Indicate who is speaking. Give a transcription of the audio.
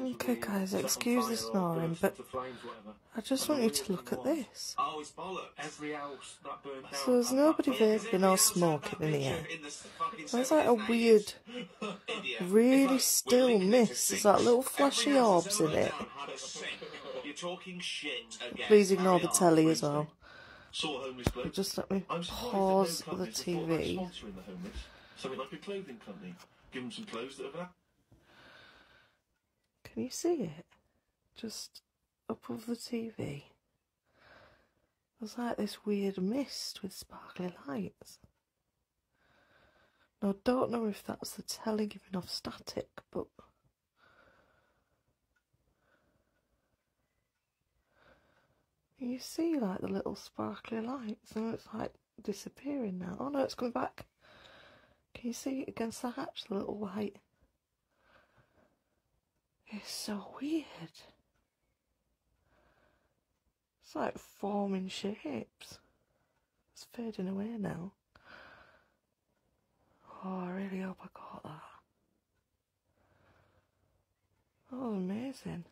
Speaker 1: Okay, guys, excuse the snoring, but I just want you to look at this. So there's nobody vaping or smoking in here. There's like a weird, really still mist. There's like little flashy orbs in it. Please ignore the telly as well. Just let me pause the TV.
Speaker 2: like a clothing company. Give them some clothes that have
Speaker 1: Can you see it? Just above the TV. There's like this weird mist with sparkly lights. Now, I don't know if that's the telly giving off static, but. You see, like the little sparkly lights, and it's like disappearing now. Oh no, it's coming back. Can you see it against the hatch, the little white? It's so weird. It's like forming shapes. It's fading away now. Oh, I really hope I caught that. That was amazing.